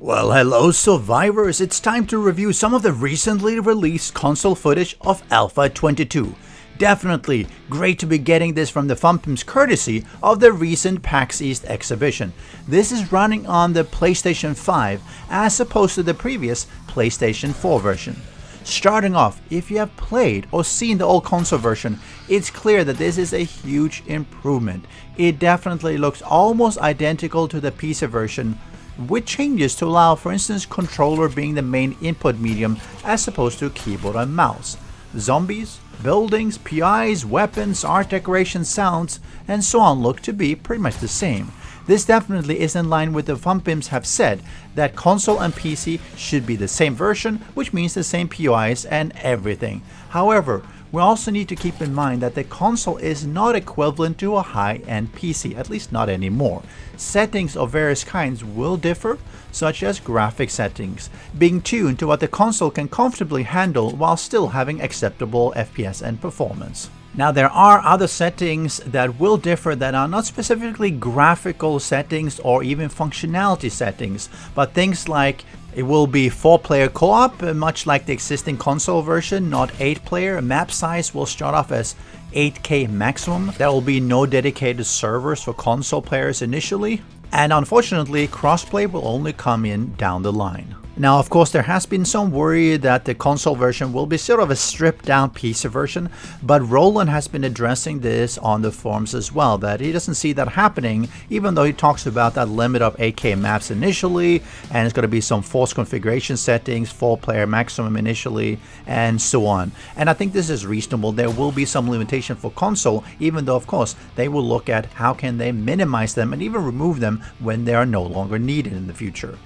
Well, hello survivors, it's time to review some of the recently released console footage of Alpha 22. Definitely great to be getting this from the FunPimps courtesy of the recent PAX East exhibition. This is running on the PlayStation 5 as opposed to the previous PlayStation 4 version. Starting off, if you have played or seen the old console version, it's clear that this is a huge improvement. It definitely looks almost identical to the PC version with changes to allow for instance controller being the main input medium as opposed to keyboard and mouse. Zombies, buildings, POIs, weapons, art decoration, sounds, and so on look to be pretty much the same. This definitely is in line with the FunPimps have said that console and PC should be the same version, which means the same POIs and everything. However, we also need to keep in mind that the console is not equivalent to a high-end PC, at least not anymore. Settings of various kinds will differ, such as graphic settings, being tuned to what the console can comfortably handle while still having acceptable FPS and performance. Now there are other settings that will differ that are not specifically graphical settings or even functionality settings, but things like it will be 4-player co-op, uh, much like the existing console version, not 8-player. Map size will start off as 8K maximum. There will be no dedicated servers for console players initially. And unfortunately, crossplay will only come in down the line. Now, of course, there has been some worry that the console version will be sort of a stripped down PC version, but Roland has been addressing this on the forums as well, that he doesn't see that happening, even though he talks about that limit of 8K maps initially, and it's going to be some force configuration settings, 4 player maximum initially, and so on. And I think this is reasonable. There will be some limitation for console, even though, of course, they will look at how can they minimize them and even remove them when they are no longer needed in the future.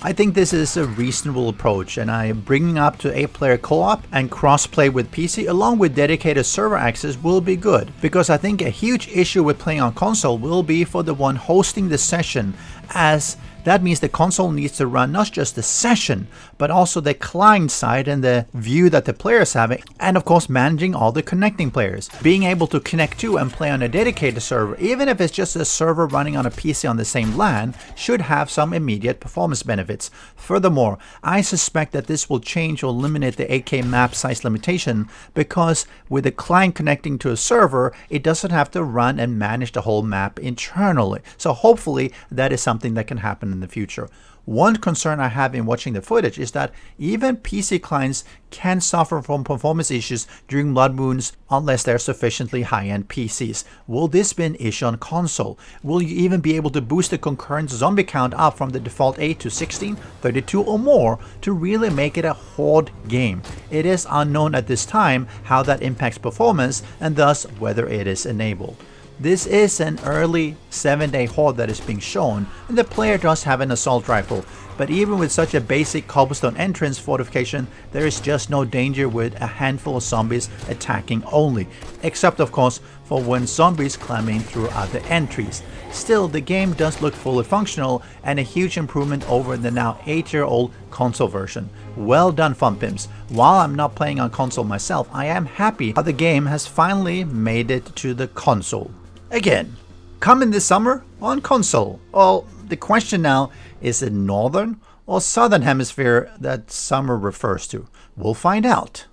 I think this is a reasonable approach and I am bringing up to 8-player co-op and cross-play with PC along with dedicated server access will be good because I think a huge issue with playing on console will be for the one hosting the session as that means the console needs to run not just the session, but also the client side and the view that the players have, and of course managing all the connecting players. Being able to connect to and play on a dedicated server, even if it's just a server running on a PC on the same LAN, should have some immediate performance benefits. Furthermore, I suspect that this will change or eliminate the 8K map size limitation because with a client connecting to a server, it doesn't have to run and manage the whole map internally. So hopefully that is something that can happen in the future. One concern I have in watching the footage is that even PC clients can suffer from performance issues during Blood Moons unless they're sufficiently high-end PCs. Will this be an issue on console? Will you even be able to boost the concurrent zombie count up from the default 8 to 16, 32 or more to really make it a horde game? It is unknown at this time how that impacts performance and thus whether it is enabled. This is an early 7 day horde that is being shown, and the player does have an assault rifle, but even with such a basic cobblestone entrance fortification, there is just no danger with a handful of zombies attacking only, except of course for when zombies climbing through other entries. Still, the game does look fully functional and a huge improvement over the now 8 year old console version. Well done FunPimps. While I'm not playing on console myself, I am happy how the game has finally made it to the console again. Coming this summer on console. Well, the question now is it northern or southern hemisphere that summer refers to? We'll find out.